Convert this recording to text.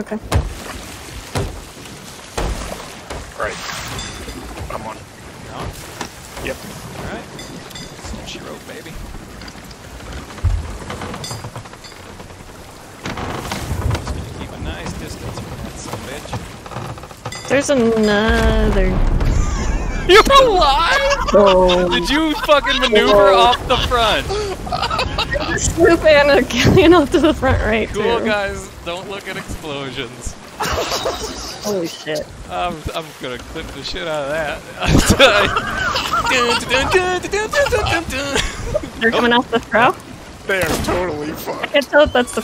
Okay. Right. I'm on. No? Yep. Alright. That's what she wrote, baby. Just gonna keep a nice distance from that son bitch. There's another. You're alive? Oh. Did you fucking maneuver oh. off the front? right. Swoop in and off to the front right. Cool, too. guys. Don't look at explosions. Holy shit. I'm, I'm gonna clip the shit out of that. You're coming off the pro? They are totally fucked. I can tell if that's the